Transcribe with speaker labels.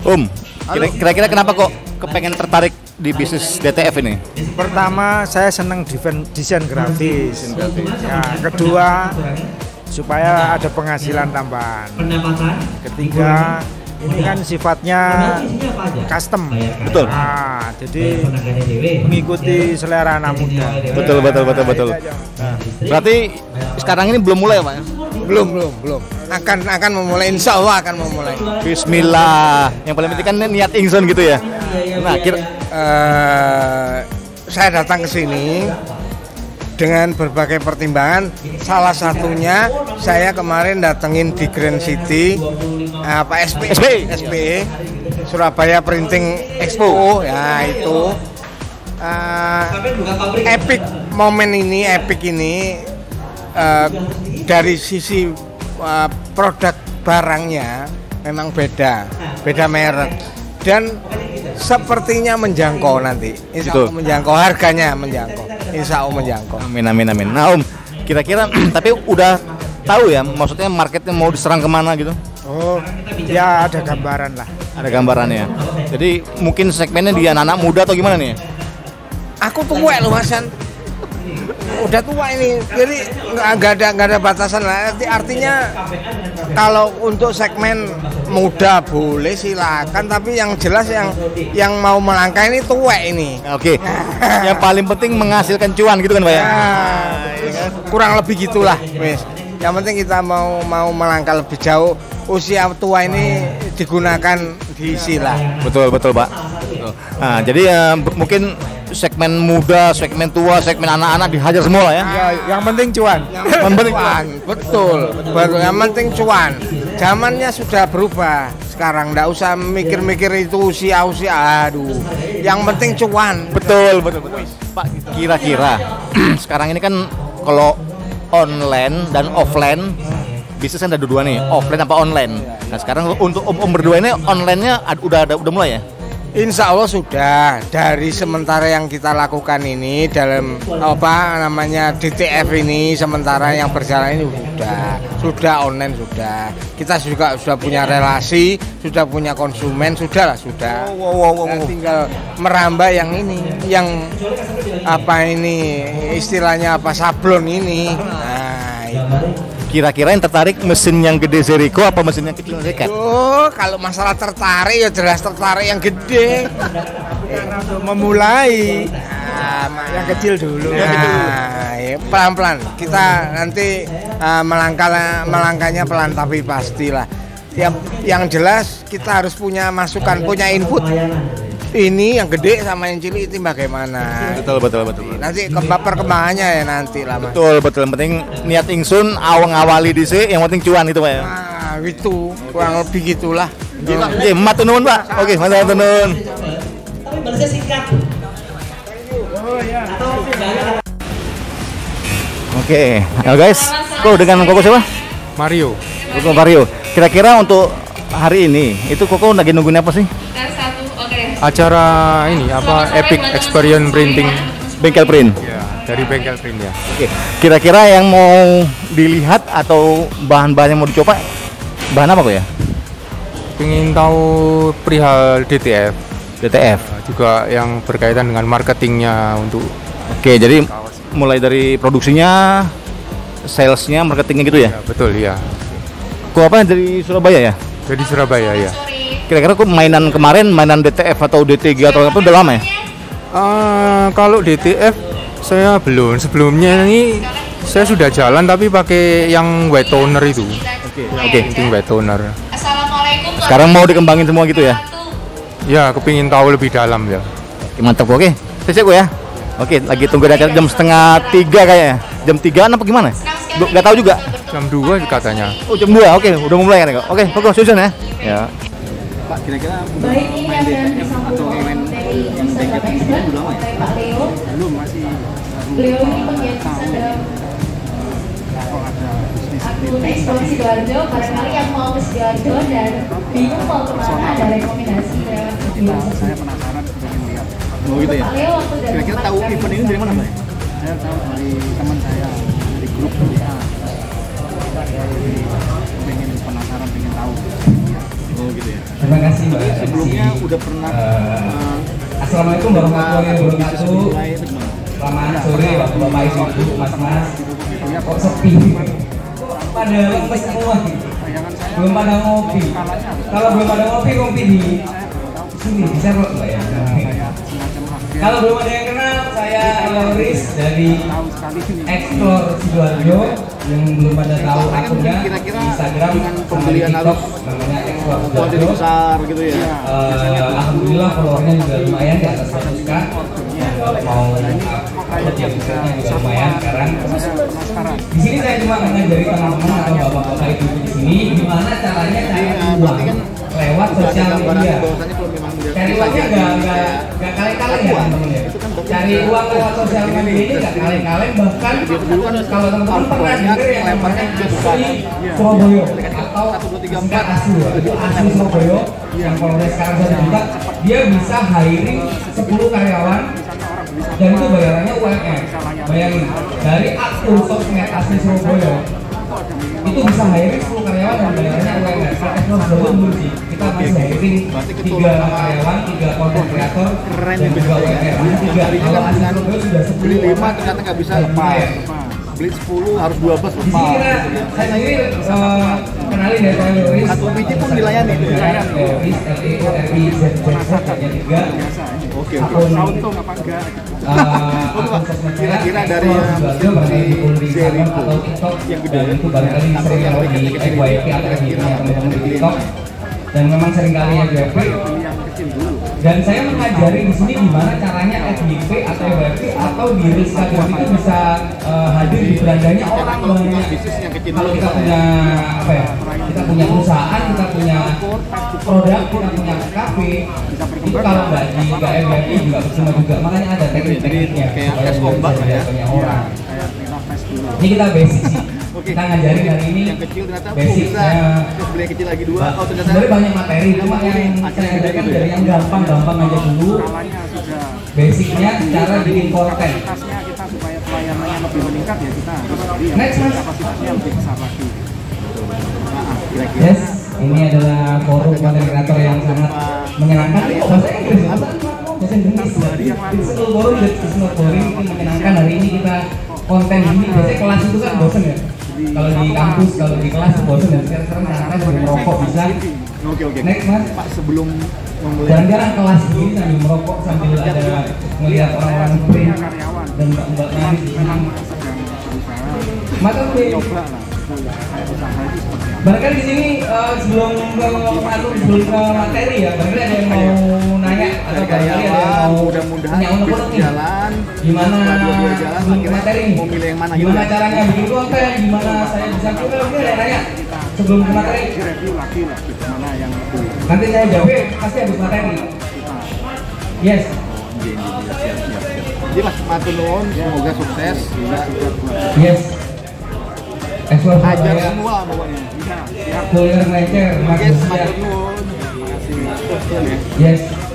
Speaker 1: Om, kira- kira-kira kenapa kok kepengen tertarik di bisnis DTF ini?
Speaker 2: Pertama, saya senang desain, desain grafis. Ya, kedua, supaya ada penghasilan tambahan. Ketiga, ini kan sifatnya custom.
Speaker 1: Betul.
Speaker 2: Nah, jadi mengikuti selera anak muda.
Speaker 1: Betul, betul, betul, betul.
Speaker 2: Nah,
Speaker 1: Berarti sekarang ini belum mulai ya Pak? ya?
Speaker 3: belum belum belum akan akan memulai insya Allah akan memulai
Speaker 1: Bismillah. Yang paling penting kan niat ingsun gitu ya. Nah, kira
Speaker 3: Eh, saya datang ke sini dengan berbagai pertimbangan salah satunya saya kemarin datengin di Grand City eh, apa SP
Speaker 1: SPE.
Speaker 3: SPE Surabaya Printing Expo. Ya itu. Eh, epic momen ini epic ini eh, dari sisi eh, produk barangnya memang beda beda merek dan sepertinya menjangkau nanti insya. Allah menjangkau harganya menjangkau insya Allah menjangkau
Speaker 1: Amin amin amin. Nah Om, kira-kira tapi udah tahu ya maksudnya marketnya mau diserang ke mana gitu?
Speaker 2: Oh, ya ada gambaran lah.
Speaker 1: Ada gambarannya. Jadi mungkin segmennya di anak-anak muda atau gimana nih?
Speaker 3: aku tua loh Hasan udah tua ini jadi nggak ada nggak ada batasan lah Arti- artinya kalau untuk segmen muda boleh silakan tapi yang jelas yang yang mau melangkah ini tua ini
Speaker 1: Oke. Yang paling penting menghasilkan cuan gitu kan Pak ya?
Speaker 3: Ya, kurang lebih gitulah wes yang penting kita mau mau melangkah lebih jauh usia tua ini digunakan diisi lah
Speaker 1: Betul betul Pak. Betul. Nah jadi ya b- mungkin segmen muda, segmen tua, segmen anak-anak dihajar semua lah ya.
Speaker 2: Ya, yang penting cuan.
Speaker 1: Yang penting
Speaker 3: cuan betul baru yang penting cuan zamannya sudah berubah sekarang nggak usah mikir-mikir itu usia usia aduh yang penting cuan
Speaker 1: Betul betul betul. Pak kira-kira sekarang ini kan kalau online dan offline bisnis kan ada dua nih, offline apa online. Nah sekarang untuk om, om berdua ini online-nya ad- udah ada udah mulai ya?
Speaker 3: Insya Allah sudah. Dari sementara yang kita lakukan ini dalam apa namanya DTF ini sementara yang berjalan ini sudah. Sudah online sudah. Kita juga sudah punya relasi sudah punya konsumen sudah lah sudah. Nah, tinggal merambah yang ini yang apa ini istilahnya apa sablon ini. Nah itu.
Speaker 1: Kira-kira yang tertarik mesin yang gede Zerico apa mesin yang kecil Zekat?
Speaker 3: Oh, kalau masalah tertarik ya jelas tertarik yang gede.
Speaker 2: Memulai
Speaker 3: Nah,
Speaker 2: yang kecil dulu.
Speaker 3: Nah, ya, pelan-pelan. Kita nanti uh, melangkah melangkahnya pelan tapi pastilah. Yang yang jelas kita harus punya masukan, punya input. Ini yang gede sama yang cilik itu bagaimana?
Speaker 1: Betul betul betul.
Speaker 3: Nanti kembang perkembangannya ya nanti lah mas.
Speaker 1: Betul betul. Yang penting niat ingsun awang awali di yang penting cuan itu Pak ya.
Speaker 3: Nah, itu kurang lebih gitulah.
Speaker 1: Oke, matur nuwun Pak. Oke, matur nuwun.
Speaker 4: Tapi balasnya singkat.
Speaker 1: Oke, halo guys. Kok dengan Koko siapa?
Speaker 2: Mario.
Speaker 1: Koko Mario. Kira-kira untuk hari ini itu Koko lagi nungguin apa sih?
Speaker 5: Acara ini apa Epic Experience Printing
Speaker 1: Bengkel print.
Speaker 5: ya dari bengkel print ya
Speaker 1: Oke. Kira-kira yang mau dilihat atau bahan-bahan yang mau dicoba bahan apa kok ya?
Speaker 5: ingin tahu perihal DTF
Speaker 1: DTF.
Speaker 5: uh, juga yang berkaitan dengan marketingnya untuk
Speaker 1: Oke, jadi mulai dari produksinya, salesnya, marketingnya gitu ya?
Speaker 5: ya, betul ya
Speaker 1: Kok apa dari Surabaya ya?
Speaker 5: dari Surabaya ya
Speaker 1: Kira-kira kok mainan kemarin mainan DTF atau DTG atau apa udah lama ya?
Speaker 5: Ah, kalau DTF saya belum sebelumnya ini saya sudah jalan tapi pakai yang white toner itu
Speaker 1: Oke.
Speaker 5: Oke, printing white toner
Speaker 6: Assalamualaikum
Speaker 1: Sekarang mau dikembangin semua gitu ya?
Speaker 5: ya kepingin tahu lebih dalam ya
Speaker 1: Oke, mantap oke. Siap gue ya. Oke, lagi tunggu acara jam setengah tiga kayaknya. Jam tigaan apa gimana? Nggak tahu juga.
Speaker 5: jam 2 katanya
Speaker 1: Oh jam dua, oke, udah mulai kan kok. Oke, pokok susun ya. Ya. Kira-kira
Speaker 6: Baik ini akan disampaikan dari Instagram Expert oleh Pak Leo.
Speaker 1: belum masih
Speaker 6: Beliau ini bisa dalam akun Explore Sidoarjo barangkali yang mau ke Sidoarjo dan bingung mau ke mana ada rekomendasi video
Speaker 7: saya penasaran pengen lihat.
Speaker 1: Oh gitu ya.
Speaker 6: Dari
Speaker 1: Kira-kira tahu event ini dari mana, Mbak?
Speaker 7: saya tahu dari teman saya dari grup. WA saya jadi pengen penasaran pengen tahu
Speaker 1: Oh gitu ya.
Speaker 4: Terima kasih Mbak.
Speaker 1: Sebelumnya udah pernah
Speaker 4: Eh, Assalamualaikum warahmatullahi wabarakatuh. Selamat sore Bapak Bapak Ibu, Mas Mas. Kok sepi? Pada lemes semua. Belum pada ngopi. Kalau belum pada ngopi, ngopi di sini bisa kok Mbak ya. Kalau belum ada yang kenal, saya Loris dari Explore Sidoarjo yang belum pada tahu akunnya Instagram
Speaker 1: dengan
Speaker 4: sama di
Speaker 1: pembelian
Speaker 4: TikTok namanya
Speaker 1: kuantiti besar gitu ya.
Speaker 4: Eh, alhamdulillah followernya juga lumayan di atas 100k mau upload ya bisanya juga lumayan sekarang. di sini saya cuma mengajari teman-teman atau bapak-bapak ibu di sini gimana caranya
Speaker 1: Iya,
Speaker 4: uang lewat sosial media
Speaker 1: kalau
Speaker 4: cari
Speaker 1: bisa
Speaker 4: uangnya
Speaker 1: jadi,
Speaker 4: nggak nggak nggak kaleng-kaleng ya? ya
Speaker 1: kan berarti
Speaker 4: cari uang lewat sosial media ini nggak kaleng-kaleng? Bahkan
Speaker 1: kan
Speaker 4: kalau teman-teman pernah dengar yang namanya
Speaker 1: juga
Speaker 4: asli
Speaker 1: Iya.
Speaker 4: Surabaya. Atau
Speaker 1: empat.
Speaker 4: asu itu asli Surabaya. Yang followernya sekarang satu juta dia bisa hiring 10 karyawan dan itu bayarannya UMR bayangin dari akun sosmed asli Surabaya itu bisa hiring 10 karyawan dan bayarannya UMR Pakai Surabaya dulu sih kita masih hiring
Speaker 1: Berarti
Speaker 4: tiga
Speaker 1: keturunan
Speaker 4: karyawan tiga konten kreator dan
Speaker 1: ya
Speaker 4: juga
Speaker 1: ya.
Speaker 4: UMR tiga kalau
Speaker 1: kan
Speaker 4: Surabaya sudah 10
Speaker 1: beli lima
Speaker 4: orang.
Speaker 1: ternyata nggak bisa
Speaker 4: Dan
Speaker 1: lepas.
Speaker 4: lumayan.
Speaker 1: Beli 10 harus 12
Speaker 4: Di sini
Speaker 1: lepas.
Speaker 4: kita, saya sendiri eh, kenalin ya saya Loris.
Speaker 1: Satu biji pun dilayani.
Speaker 4: Tiga.
Speaker 1: Oke oke.
Speaker 7: Untung apa enggak?
Speaker 4: Eh, saya,
Speaker 1: Kira-kira dari yang
Speaker 4: Instagram
Speaker 1: Jericho yang gede.
Speaker 4: itu barangkali sering kalau di FYP atau FYP nya teman-teman di TikTok. dan memang sering kali FYP dan saya mengajari di sini gimana caranya FYP atau FYP atau di Instagram itu bisa eh, hadir di berandanya orang banyak. kalau kita punya apa ya kita punya perusahaan kita punya produk kita punya kafe itu kalau nggak di nggak juga percuma juga. Makanya ada teknik-tekniknya.
Speaker 1: kayak tes ombak ya.
Speaker 4: orang. Ini kita basic sih. Kita ngajarin hari ini
Speaker 1: Yang kecil ternyata bisa. Terus beli kecil lagi dua. Oh ternyata
Speaker 4: sebenarnya banyak materi cuma yang saya ajarkan dari yang gampang-gampang aja dulu basicnya cara bikin konten
Speaker 7: kita supaya pelayanannya lebih meningkat ya kita harus
Speaker 4: Next, Mas.
Speaker 7: kapasitasnya lebih besar lagi
Speaker 1: kira-kira
Speaker 4: Yes, ini adalah forum konten kreator yang sangat menyenangkan. Bahasa Inggris, bahasa Inggris. It's not boring, it's not boring. Menyenangkan. Hari ini kita konten ini. Biasanya kelas itu kan bosen ya. Kalau di kampus, kalau di kelas bosen ya. Sekarang santai sambil merokok bisa.
Speaker 1: Oke oke.
Speaker 4: Next, Mas.
Speaker 1: Pak sebelum memulai
Speaker 4: Jarang-jarang kelas ini sambil merokok sambil ada melihat orang-orang print dan mbak-mbak sini.
Speaker 7: sedang berusaha
Speaker 4: Maka
Speaker 7: coba lah
Speaker 4: Barangkali di sini eh, sebelum ke anu, sebelum ke materi ya, barangkali ada yang mau nanya atau barangkali ada yang mau
Speaker 1: mudah-mudahan jalan
Speaker 4: Gimana
Speaker 1: dua-dua jalan akhirnya
Speaker 4: materi
Speaker 1: mau milih yang mana gitu
Speaker 4: Gimana
Speaker 1: ya?
Speaker 4: caranya bikin konten? Gimana saya bisa mungkin mungkin ada yang nanya sebelum ke materi.
Speaker 7: di review lagi lah gitu mana yang
Speaker 4: Nanti saya jawab pasti habis materi. Yes.
Speaker 1: Jadi mas matur semoga sukses juga
Speaker 4: Yes. Explore
Speaker 1: ajar semua pokoknya.
Speaker 7: siap
Speaker 4: Kuliah Lecer, Mas
Speaker 1: Oke,
Speaker 4: Lucia.
Speaker 1: matur nuwun. Terima kasih.
Speaker 4: Yes.